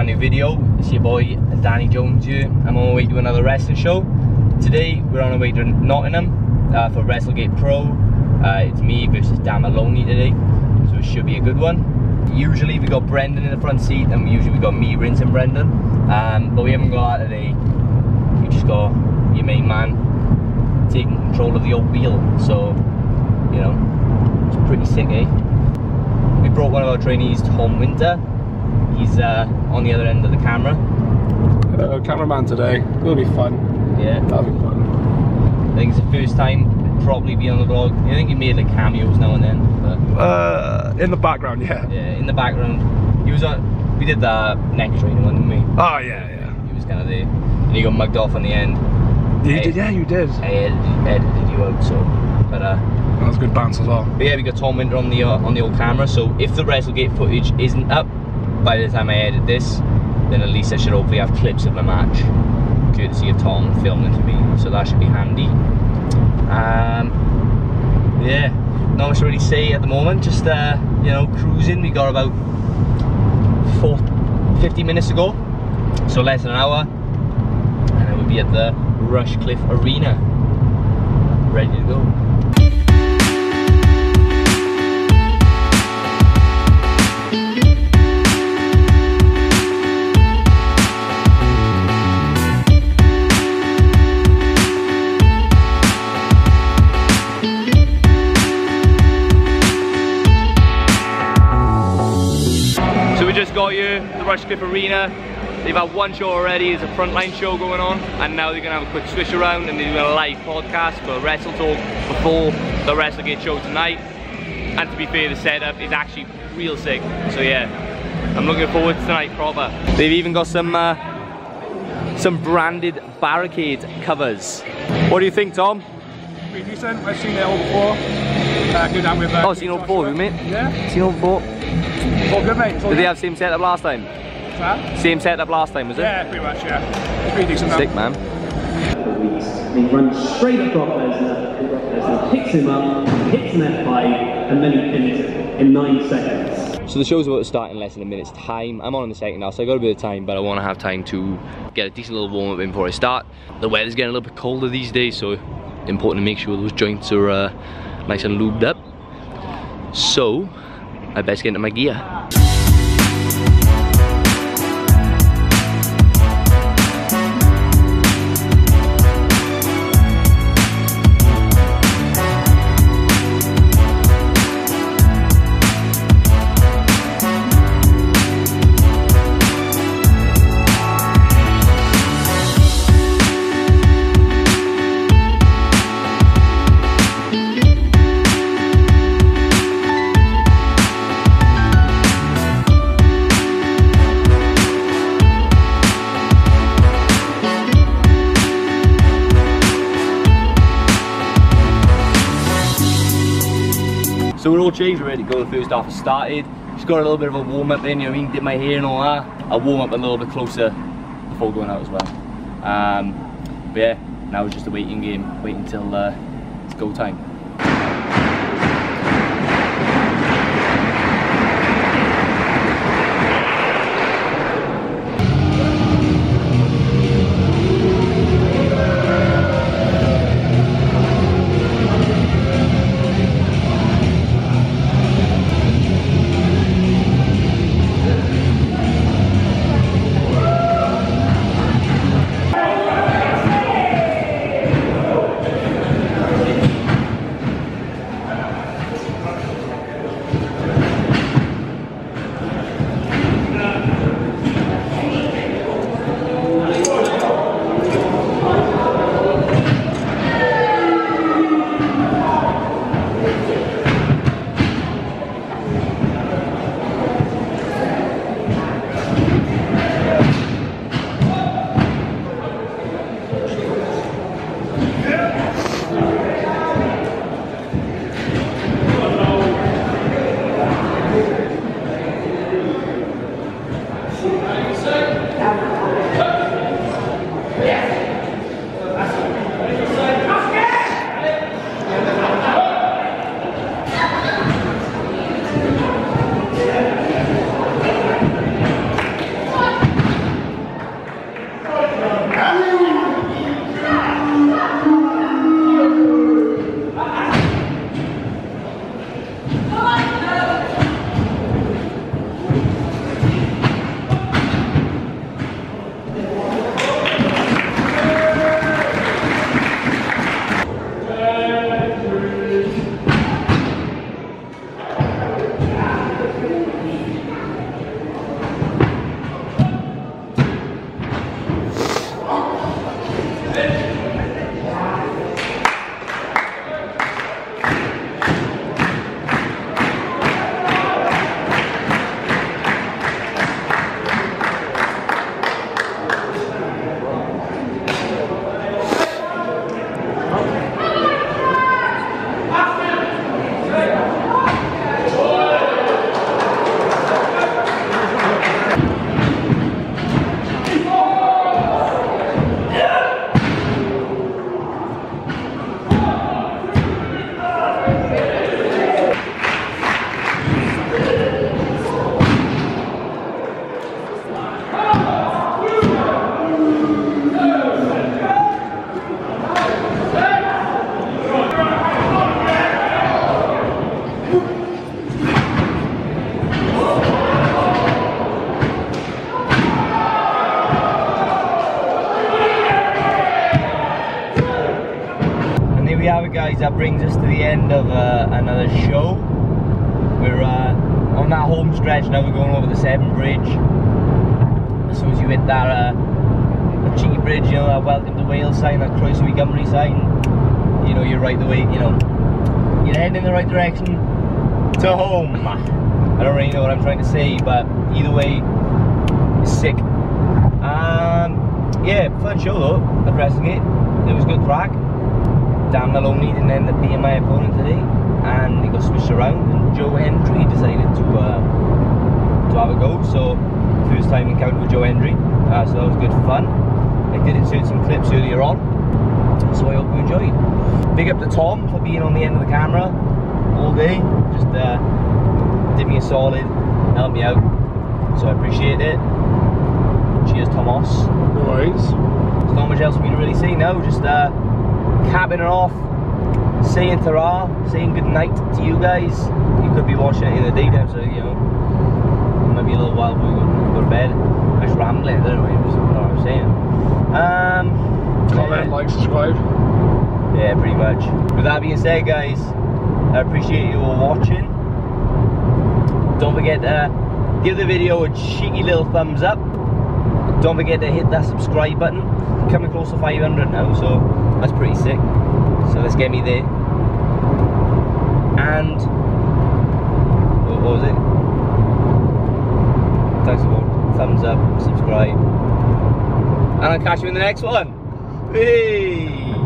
video. It's your boy Danny Jones here. I'm on my way to another wrestling show. Today we're on our way to Nottingham uh, for WrestleGate Pro. Uh, it's me versus Dan Moloney today, so it should be a good one. Usually we got Brendan in the front seat and usually we got me rinsing Brendan. Um, but we haven't got that today. We just got your main man taking control of the old wheel. So, you know, it's pretty sick, eh? We brought one of our trainees, Tom Winter. He's uh, on the other end of the camera. Uh, cameraman today. It'll be fun. Yeah, That'll be fun. I think it's the first time probably be on the vlog. I think he made like cameos now and then, but Uh, in the background, yeah. yeah, in the background, he was on. We did the neck training one, didn't we? Oh yeah, yeah. He was kind of there, and he got mugged off on the end. You Hey. did, yeah, you did. I edited, edited you out, so. But uh, That was good bounce as well. but yeah, we got Tom Winter on the uh, on the old camera. So if the WrestleGate footage isn't up by the time I edit this, then at least I should hopefully have clips of the match, courtesy of Tom filming for me. So that should be handy. Um, yeah, not much to really say at the moment. Just uh, you know, cruising. We got about four, 50 minutes to go, so less than an hour, and we'll be at the Rushcliffe Arena, ready to go. Got Rush the Rushcliffe Arena. They've had one show already, there's a frontline show going on, and now they're gonna have a quick switch around and they're doing a live podcast for Wrestle Talk before the WrestleGate show tonight. And to be fair, the setup is actually real sick. So yeah, I'm looking forward to tonight proper. They've even got some uh, some branded barricade covers. What do you think, Tom? Pretty decent. I've seen it all before. Uh, good down with. Uh, Oh, seen all before, haven't you, mate? Yeah. Seen all before? It's all good, mate. All Did they good. have same setup last time? Huh? Same setup last time, was it? Yeah, pretty much. Yeah. It's pretty decent. now. Sick, man. he runs straight at Brock Lesnar. and Brock Lesnar picks him up, hits an F5, and then he pins it in nine seconds. So the show's about to start in less than a minute's time. I'm on in the second now, so I got a bit of time, but I want to have time to get a decent little warm up in before I start. The weather's getting a little bit colder these days, so important to make sure those joints are uh, nice and lubed up. So I best get my gear. We're all changed, we're ready to go. The first half has started. Just got a little bit of a warm up in, you know I mean? Did my hair and all that. I'll warm up a little bit closer before going out as well. Um, but yeah, now it's just a waiting game. Wait until uh, it's go time. That brings us to the end of uh, another show. We're uh, on that home stretch now. We're going over the Severn Bridge. As soon as you hit that uh, cheeky bridge, you know that Welcome to Wales sign, that Croeso Gymru sign, you know you're right the way. You know you're heading in the right direction to home. I don't really know what I'm trying to say, but either way, sick. Um, yeah, fun show though, the wrestling it. It was good crack. Dan Moloney didn't end up being my opponent today, and he got switched around, and Joe Hendry decided to uh, to have a go. So first time encounter with Joe Hendry, uh, so that was good fun. I did insert some clips earlier on, so I hope you enjoyed. Big up to Tom for being on the end of the camera all day, just uh, did me a solid, helped me out, so I appreciate it. Cheers, Thomas. No worries. There's not much else for me to really say now, just uh, capping it off, saying ta saying good night to you guys. You could be watching it in the daytime, so you know, it might be a little while before we go, to bed. I was rambling, I don't know what I was saying. Um, Comment, yeah. like, subscribe. Yeah, pretty much. With that being said, guys, I appreciate you all watching. Don't forget to give the video a cheeky little thumbs up. Don't forget to hit that subscribe button. Coming close to 500 now, so that's pretty sick. So let's get me there. And what was it? Thanks for. Thumbs up, subscribe, and I'll catch you in the next one. Hey.